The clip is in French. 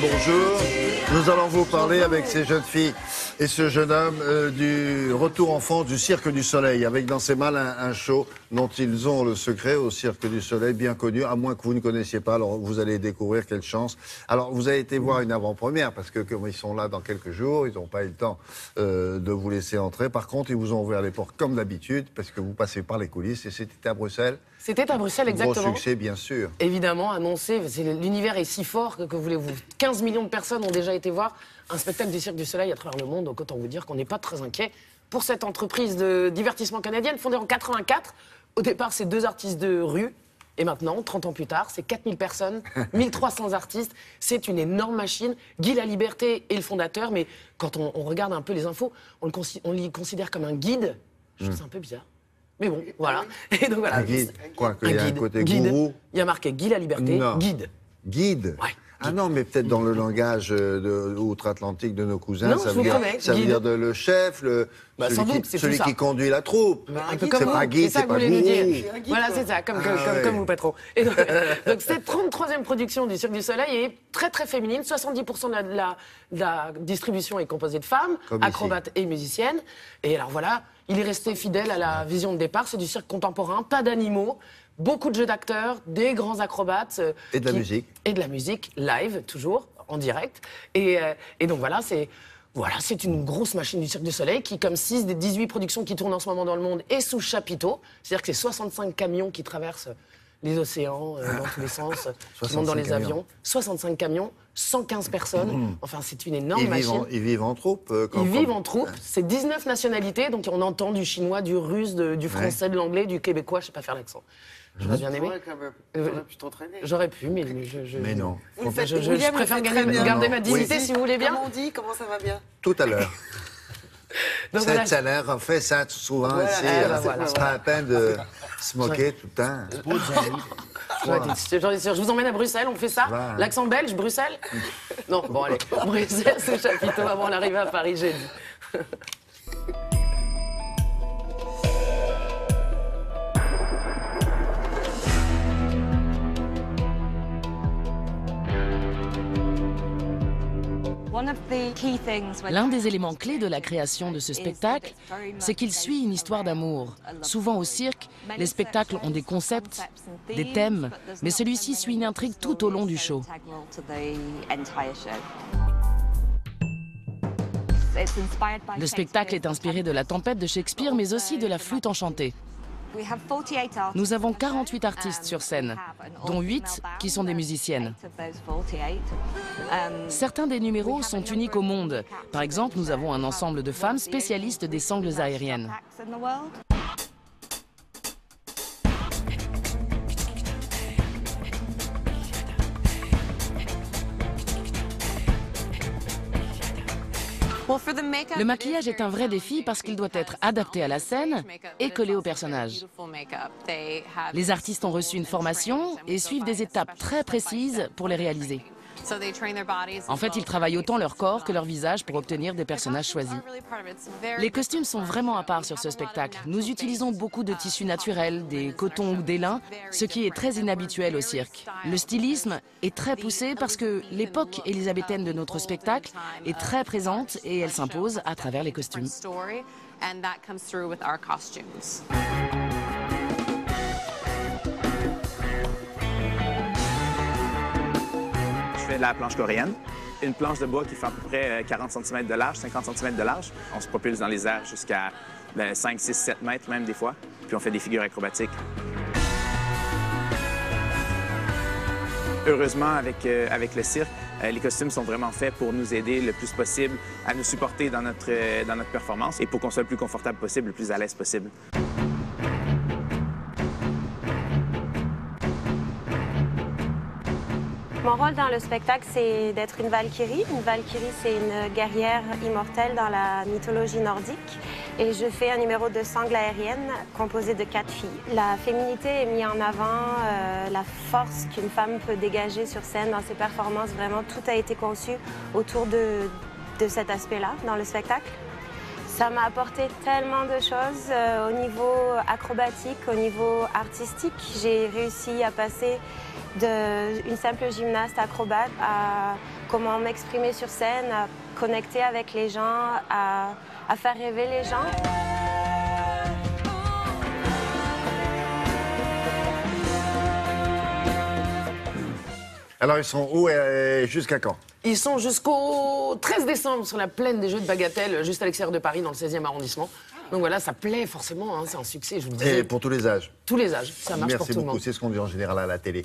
bonjour. Nous allons vous parler avec ces jeunes filles et ce jeune homme euh, du retour en France du Cirque du Soleil, avec dans ses mains un, un, show dont ils ont le secret au Cirque du Soleil, bien connu, à moins que vous ne connaissiez pas. Alors vous allez découvrir quelle chance. Alors vous avez été voir une avant-première parce que comme ils sont là dans quelques jours, ils n'ont pas eu le temps euh, de vous laisser entrer. Par contre, ils vous ont ouvert les portes comme d'habitude parce que vous passez par les coulisses et c'était à Bruxelles. C'était à Bruxelles, exactement. Gros succès, bien sûr. Évidemment, annoncé. L'univers est si fort que, que voulez-vous 15 millions de personnes ont déjà été voir un spectacle du Cirque du Soleil à travers le monde. Donc autant vous dire qu'on n'est pas très inquiet pour cette entreprise de divertissement canadienne fondée en 84. Au départ, c'est deux artistes de rue. Et maintenant, 30 ans plus tard, c'est 4000 personnes, 1300 artistes. C'est une énorme machine. Guy La Liberté est le fondateur, mais quand on, on regarde un peu les infos, on le, on le considère comme un guide. Je trouve ça un peu bizarre. Mais bon, voilà. Et donc voilà. Un guide Quoi, qu'il y a un côté guide. gourou Il y a marqué Guy la liberté, Non. guide. Guide Ouais. Ah non, mais peut-être dans le langage euh, de- outre-Atlantique de nos cousins, Non, ça, je veut vous dire, ça veut dire de le chef, le, Bah, celui, sans qui, doute, c'est celui plus ça. qui conduit la troupe. un peu c'est comme pas guide, c'est ça c'est que vous pas voulez nous gourou. dire. Voilà, c'est ça, comme, comme, Ah comme, ouais. comme vous, patron. Et donc, donc cette 33e production du Cirque du Soleil est très très féminine. 70% de la, de la- de la distribution est composée de femmes, Comme ici. acrobates et musiciennes. Et alors voilà, il est resté fidèle à la vision de départ. C'est du cirque contemporain, pas d'animaux. Beaucoup de jeux d'acteurs, des grands acrobates. euh, Et de la musique. Et de la musique, live, toujours, en direct. Et, euh, et donc voilà, c'est voilà, c'est une grosse machine du Cirque du Soleil qui, comme 6 des 18 productions qui tournent en ce moment dans le monde, est sous chapiteau. C'est-à-dire que c'est 65 camions qui traversent les océans euh, dans tous les sens, qui montent dans 65 les camions. avions. 65 camions, 115 personnes. Enfin, c'est une énorme Ils vivent, machine. en, ils vivent en troupe. euh, quand- Ils vivent en troupe, c'est 19 nationalités, donc on entend du chinois, du russe, de- du français, de l'anglais, du québécois, je sais pas faire l'accent. J'aurais bien aimé. Euh, pu t'entraîner. J'aurais pu, mais je, je- Mais non. Vous je, faites- je- je William préfère garder, ma dignité Oui. si vous voulez bien. Comment on dit Comment ça va bien? Tout à l'heure. Donc voilà. salaire on fait ça souvent Voilà, ici. eh euh, voilà, c'est pas la peine de se moquer tout le temps. Je vous emmène à Bruxelles, on fait ça Voilà. L'accent belge, Bruxelles? Non, bon allez, Bruxelles, c'est chapiteau avant l'arrivée à Paris, j'ai dit. L'un des éléments clés de la création de ce spectacle, c'est qu'il suit une histoire d'amour. Souvent au cirque, les spectacles ont des concepts, des thèmes, mais celui-ci suit une intrigue tout au long du show. Le spectacle est inspiré de la tempête de Shakespeare, mais aussi de la flûte enchantée. Nous avons 48 artistes sur scène, dont 8 qui sont des musiciennes. Certains des numéros sont uniques au monde. Par exemple, nous avons un ensemble de femmes spécialistes des sangles aériennes. Le maquillage est un vrai défi parce qu'il doit être adapté à la scène et collé au personnage. Les artistes ont reçu une formation et suivent des étapes très précises pour les réaliser. En fait, ils travaillent autant leur corps que leur visage pour obtenir des personnages choisis. Les costumes sont vraiment à part sur ce spectacle. Nous utilisons beaucoup de tissus naturels, des cotons ou des lins, ce qui est très inhabituel au cirque. Le stylisme est très poussé parce que l'époque élisabéthaine de notre spectacle est très présente et elle s'impose à travers les costumes. La planche coréenne. Une planche de bois qui fait à peu près euh, 40 cm de large, 50 cm de large. On se propulse dans les airs jusqu'à ben, 5, 6, 7 mètres même des fois. Puis on fait des figures acrobatiques. Heureusement, avec, euh, avec le cirque, euh, les costumes sont vraiment faits pour nous aider le plus possible à nous supporter dans notre, euh, dans notre performance et pour qu'on soit le plus confortable possible, le plus à l'aise possible. Mon rôle dans le spectacle, c'est d'être une Valkyrie. Une Valkyrie, c'est une guerrière immortelle dans la mythologie nordique. Et je fais un numéro de sangle aérienne composé de quatre filles. La féminité est mise en avant, euh, la force qu'une femme peut dégager sur scène dans ses performances. Vraiment, tout a été conçu autour de, de cet aspect-là dans le spectacle. Ça m'a apporté tellement de choses euh, au niveau acrobatique, au niveau artistique. J'ai réussi à passer d'une simple gymnaste acrobate à comment m'exprimer sur scène, à connecter avec les gens, à, à faire rêver les gens. Alors, ils sont où et jusqu'à quand? Ils sont jusqu'au 13 décembre sur la plaine des Jeux de Bagatelle, juste à l'extérieur de Paris, dans le 16e arrondissement. Donc voilà, ça plaît forcément, hein, c'est un succès, je vous le disais. Et pour tous les âges. Tous les âges, ça marche pour Merci tout le beaucoup, monde. c'est ce qu'on dit en général à la télé.